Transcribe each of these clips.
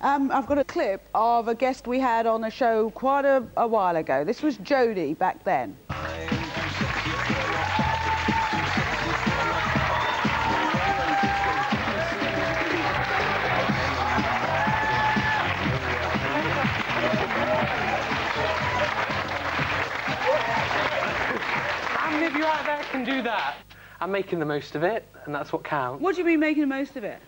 Um, I've got a clip of a guest we had on a show quite a, a while ago. This was Jody back then. How many of you out there can do that? I'm making the most of it, and that's what counts. What do you mean making the most of it?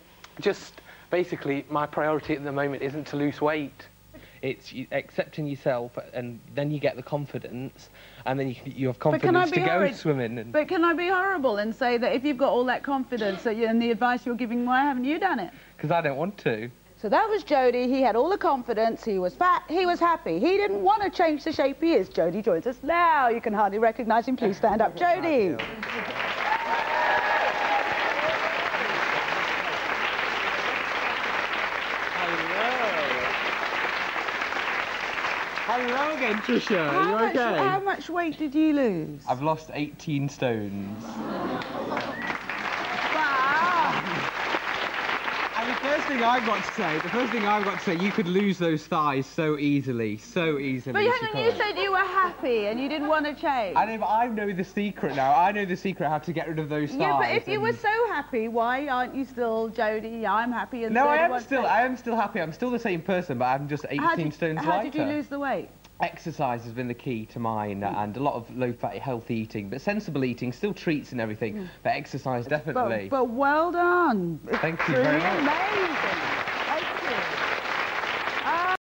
Just basically, my priority at the moment isn't to lose weight. It's accepting yourself, and then you get the confidence, and then you, you have But can I confidence to go swimming. And, But can I be horrible and say that if you've got all that confidence that and the advice you're giving, why haven't you done it? Because I don't want to. So that was Jody. He had all the confidence. He was fat. He was happy. He didn't want to change the shape he is. Jody joins us now. You can hardly recognise him. Please stand up, Jody. Hello again, Trisha. How you much, okay? how much weight did you lose? I've lost 18 stones. Wow. And the first thing I've got to say, the first thing I've got to say, you could lose those thighs so easily, so easily. But you said you were happy and you didn't want to change. I know, but I know the secret now. I know the secret how to get rid of those thighs. Yeah, but if you were so happy, why aren't you still Jody? I'm happy and No, I am still. I am still happy. I'm still the same person, but I'm just 18 how did, stones how lighter. did you lose the weight? Exercise has been the key to mine, mm. and a lot of low-fat, healthy eating, but sensible eating, still treats and everything, mm. but exercise definitely. But, but well done. Thank you very much. amazing.